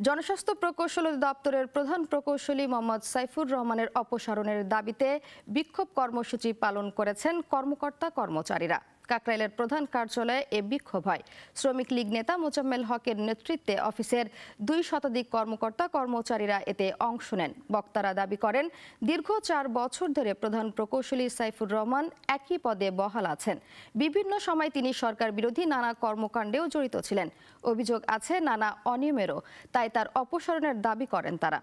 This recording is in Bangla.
জনস্বাস্থ্য প্রকৌশল দপ্তরের প্রধান প্রকৌশলী মোহাম্মদ সাইফুর রহমানের অপসারণের দাবিতে বিক্ষোভ কর্মসূচি পালন করেছেন কর্মকর্তা কর্মচারীরা কাকরাইলের প্রধান কার্যালয়ে এ বিক্ষোভ হয়। শ্রমিক লীগ নেতা মোজাম্মেল হকের নেতৃত্বে অফিসের দুই শতাধিক কর্মকর্তা, কর্মচারীরা এতে অংশ নেন। বক্তারা দাবি করেন, দীর্ঘ চার বছর ধরে প্রধান প্রকৌশলী সাইফুর রহমান একই পদে বহাল আছেন। বিভিন্ন সময় তিনি সরকার বিরোধী নানা কর্মকাণ্ডেও জড়িত ছিলেন। অভিযোগ আছে, নানা অনিয়মেরও, তাই তার অপসারণের দাবি করেন তারা।